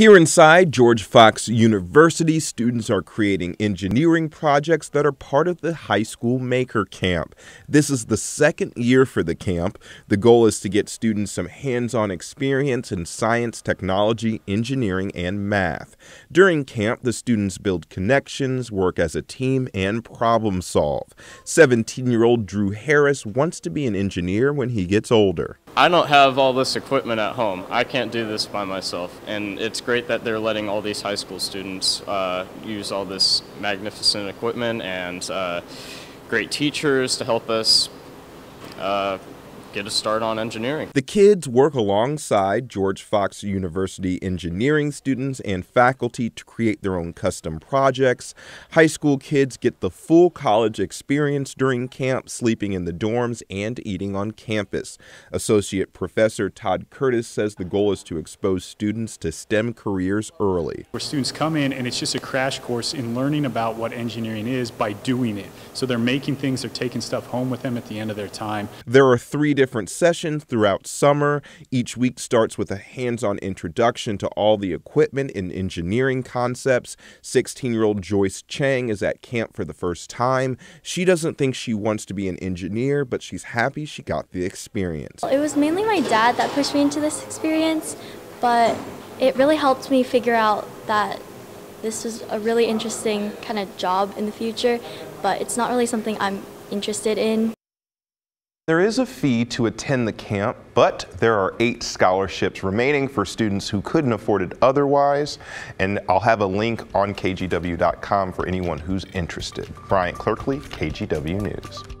Here inside George Fox University, students are creating engineering projects that are part of the high school maker camp. This is the second year for the camp. The goal is to get students some hands-on experience in science, technology, engineering, and math. During camp, the students build connections, work as a team, and problem solve. 17-year-old Drew Harris wants to be an engineer when he gets older. I don't have all this equipment at home. I can't do this by myself. And it's great that they're letting all these high school students uh, use all this magnificent equipment and uh, great teachers to help us uh, get a start on engineering. The kids work alongside George Fox University engineering students and faculty to create their own custom projects. High school kids get the full college experience during camp, sleeping in the dorms and eating on campus. Associate Professor Todd Curtis says the goal is to expose students to STEM careers early. Where students come in and it's just a crash course in learning about what engineering is by doing it. So they're making things, they're taking stuff home with them at the end of their time. There are three different sessions throughout summer. Each week starts with a hands on introduction to all the equipment and engineering concepts. 16 year old Joyce Chang is at camp for the first time. She doesn't think she wants to be an engineer, but she's happy she got the experience. It was mainly my dad that pushed me into this experience, but it really helped me figure out that this was a really interesting kind of job in the future, but it's not really something I'm interested in. There is a fee to attend the camp, but there are eight scholarships remaining for students who couldn't afford it otherwise. And I'll have a link on kgw.com for anyone who's interested. Bryant Clerkley, KGW News.